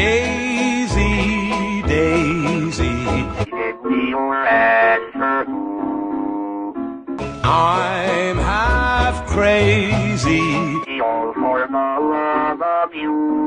Daisy, Daisy, I'm half crazy. all for the love of you.